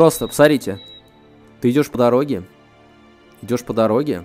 Просто, посмотрите. Ты идешь по дороге, идешь по дороге,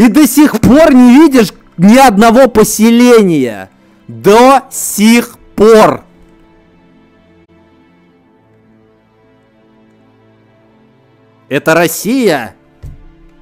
и до сих пор не видишь ни одного поселения. До сих пор. Это Россия?